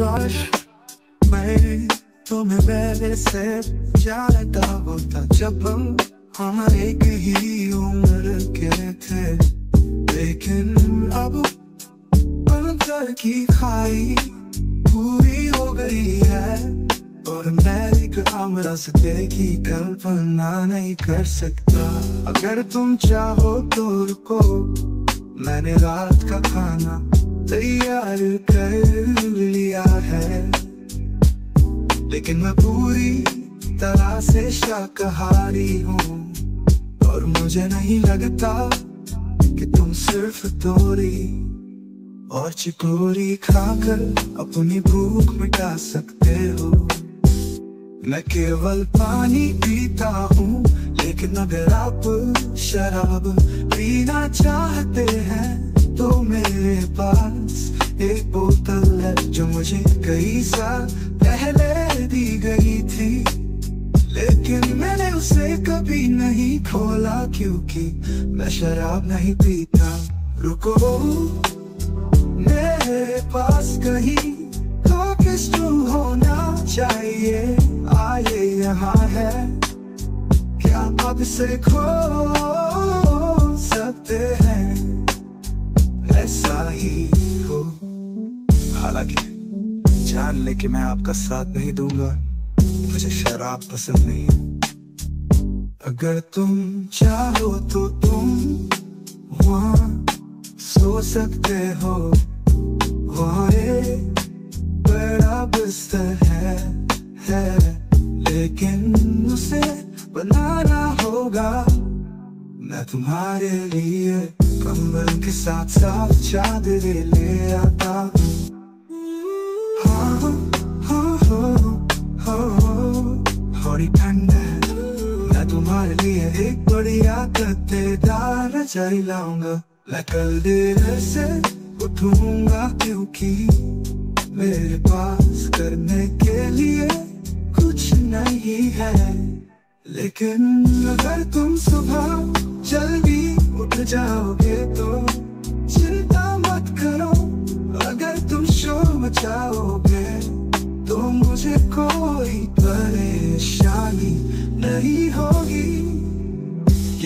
काश मैं तुम्हें पहले से जानता होता जब हम एक ही उम्र के थे। लेकिन अब अंतर की खाई पूरी हो गई है और मैं एक हम रास्ते की कल्पना नहीं कर सकता। अगर तुम चाहो तो रुको, मैंने रात का खाना तैयार कर लेकिन मैं पूरी तरह से शाकाहारी हूँ। और मुझे नहीं लगता कि तुम सिर्फ़ तोरी और चिकोरी खाकर अपनी भूख मिटा सकते हो। मैं केवल पानी पीता हूँ, लेकिन अगर आप शराब पीना चाहते हैं तो मेरे पास एक बोतल है जो मुझे कई साल पहले दी गई थी। लेकिन मैंने उसे कभी नहीं खोला, क्योंकि मैं शराब नहीं पीता। रुको, मेरे पास कहीं तो किस होना चाहिए। आए यहाँ है, क्या अब से खो सकते हैं? ऐसा ही हो। हालाँकि जान ले कि मैं आपका साथ नहीं दूँगा। मुझे शराब पसंद नहीं अगर तुम चाहो तो तुम वहाँ सो सकते हो। वहाँ एक बड़ा बिस्तर है, है। लेकिन उसे बनाना होगा। मैं तुम्हारे लिए कंबल के साथ साथ चादर ले आता थोड़ी ठंड है मैं तुम्हारे लिए एक बढ़िया गद्देदार रजाई लाऊँगा मैं कल देर से उठूँगा क्योंकि मेरे पास करने के लिए कुछ नहीं है लेकिन अगर तुम सुबह जल्दी उठ जाओगे तो चिंता मत करो अगर तुम शोर मचाओगे तो मुझे कोई परेशानी नहीं होगी।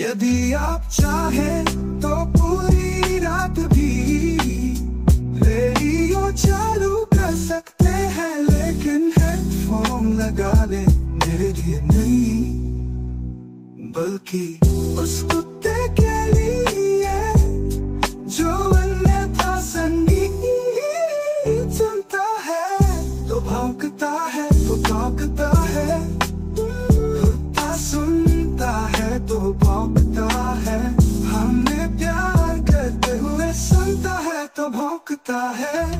यदि आप चाहे तो पूरी रात भी रेडियो चालू कर सकते हैं, लेकिन हेडफोन लगा ले मेरे लिए नहीं, बल्कि उस कुत्ते के लिए भौंकता है।